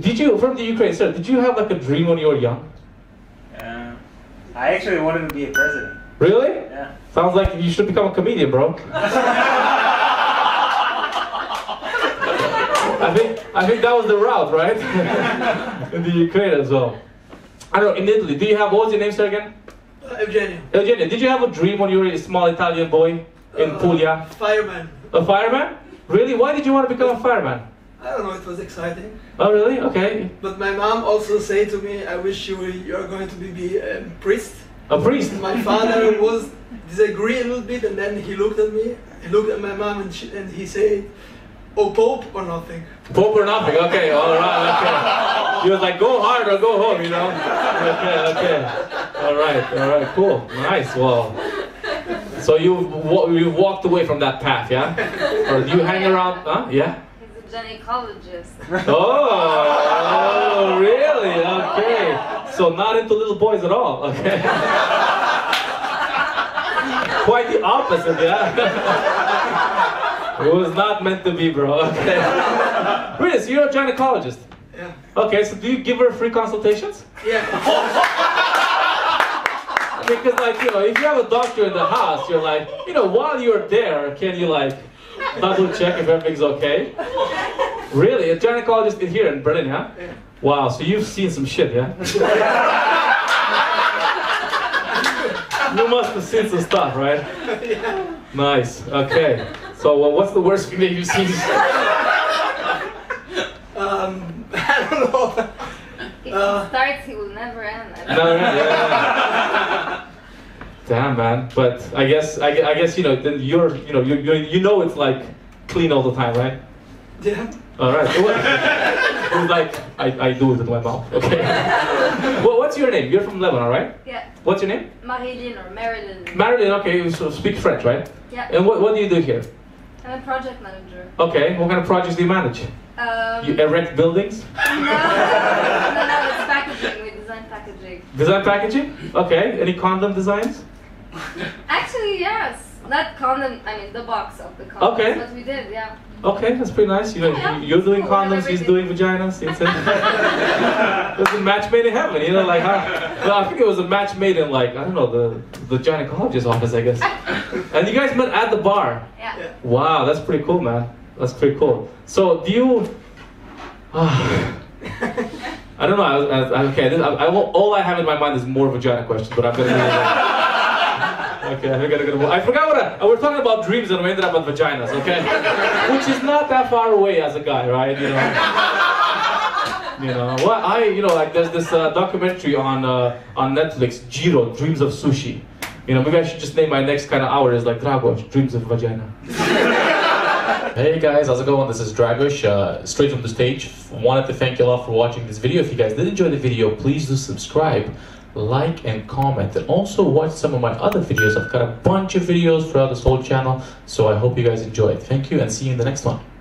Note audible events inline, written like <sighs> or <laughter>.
did you from the Ukraine, sir? Did you have like a dream when you were young? Uh, I actually wanted to be a president. Really? Yeah. Sounds like you should become a comedian, bro. <laughs> I think I think that was the route, right? <laughs> in the Ukraine as well. I don't know. In Italy, do you have what was your name, sir? Again? Uh, Eugenio. Eugenia, did you have a dream when you were a small Italian boy in Uh, Puglia? Fireman. A fireman? Really? Why did you want to become a fireman? I don't know, it was exciting. Oh, really? Okay. But my mom also said to me, I wish you were, you are going to be, be a priest. A priest? My father was disagree a little bit and then he looked at me, he looked at my mom and, she, and he said, oh Pope or nothing. Pope or nothing? Okay, all right, okay. He was like, go hard or go home, you know? Okay, okay. All right, all right, cool. Nice, well. So you you walked away from that path, yeah? Or do you hang around, huh? Yeah? He's a gynecologist. <laughs> Oh, oh, really? Okay. So not into little boys at all, okay? <laughs> Quite the opposite, yeah? <laughs> It was not meant to be, bro, okay? Really, so you're a gynecologist? Yeah. Okay, so do you give her free consultations? Yeah. Because like, you know, if you have a doctor in the house, you're like, you know, while you're there, can you like double check if everything's okay? Really? A gynecologist in here in Berlin, yeah? Yeah. Wow, so you've seen some shit, yeah? <laughs> you must have seen some stuff, right? Nice, okay. So well, what's the worst thing that you've seen? Um, <laughs> I don't know. If Uh, he starts, it will never end. No, know. no, yeah. <laughs> Damn, man. But I guess, I, I guess you know, then you're, you know, you, you, you know, it's like clean all the time, right? Yeah. All right. So what- It was like I, I do it with my mouth. Okay. <laughs> well, what's your name? You're from Lebanon, right? Yeah, What's your name? Marilyn or Marilyn. Marilyn. Okay, you so speak French, right? yeah, And what, what do you do here? I'm a project manager. Okay. What kind of projects do you manage? Um, You erect buildings, <laughs> no, no, no, it's packaging. We design packaging. design packaging. Okay. Any condom designs? <laughs> Actually, yes. Not condom, I mean the box of the condoms. Okay. But we did, yeah. Okay, that's pretty nice. You know, Yeah, you- you're doing cool, condoms, he's doing vaginas. It's <laughs> a, <laughs> it was a match made in heaven. You know, like how, well, I think it was a match made in like I don't know the the gynecologist's office, I guess. And you guys met at the bar. Yeah. Yeah. Wow, that's pretty cool, man. That's pretty cool. So, do you? <sighs> I don't know. I, was- I, I- okay, this, I, I, won't- all I have in my mind is more vagina questions, but I'm gonna. Okay, I gotta, gotta, I forgot what I, we're talking about dreams and we ended up on vaginas. Okay, which is not that far away as a guy, right? You know. You know, well, I, you know, like there's this uh, documentary on uh, on Netflix, Jiro, Dreams of Sushi. You know, maybe I should just name my next kind of hour is like Dragos, Dreams of Vagina. Hey guys, how's it going? This is Dragos, uh, straight from the stage. Wanted to thank you all for watching this video. If you guys did enjoy the video, please do subscribe, like, and comment. And also watch some of my other videos. I've got a bunch of videos throughout this whole channel, so I hope you guys enjoy. Thank you and see you in the next one.